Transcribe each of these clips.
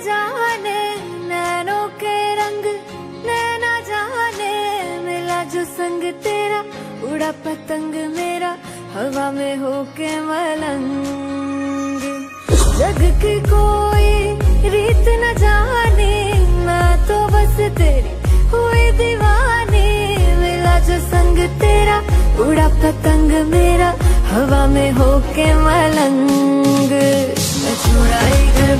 जाने, नैनों के रंग, नैना जाने, मिला जो संग तेरा, उड़ा पतंग मेरा, हवा में होके मलंग। जग की कोई रीत न जाने मैं तो बस तेरी हुई दीवानी। मिला जो संग तेरा, उड़ा पतंग मेरा, हवा में होके मलंग। मैं छुड़ाई घर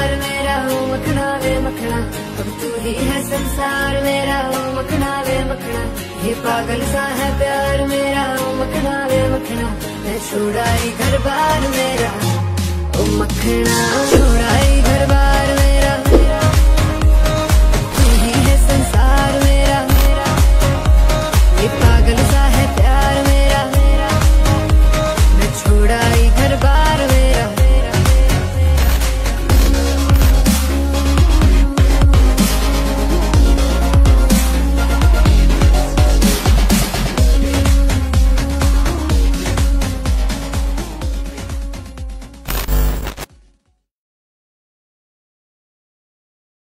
तू ही है संसार मेरा, ओ मखना वे मखना। ये पागल सा है प्यार मेरा, ओ मखना वे मखना। मैं छुड़ाई घर बार मेरा, ओ मखना।